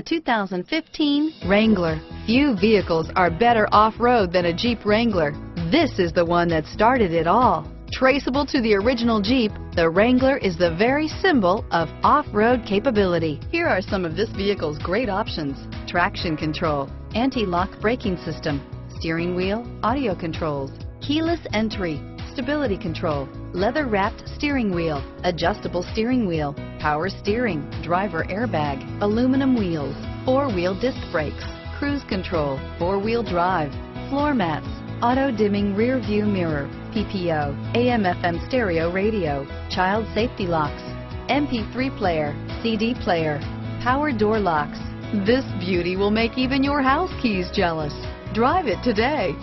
The 2015 Wrangler. Few vehicles are better off-road than a Jeep Wrangler. This is the one that started it all. Traceable to the original Jeep, the Wrangler is the very symbol of off-road capability. Here are some of this vehicle's great options. Traction control, anti-lock braking system, steering wheel, audio controls, keyless entry, stability control, leather-wrapped steering wheel, adjustable steering wheel, power steering, driver airbag, aluminum wheels, four-wheel disc brakes, cruise control, four-wheel drive, floor mats, auto-dimming rear view mirror, PPO, AM FM stereo radio, child safety locks, MP3 player, CD player, power door locks. This beauty will make even your house keys jealous. Drive it today.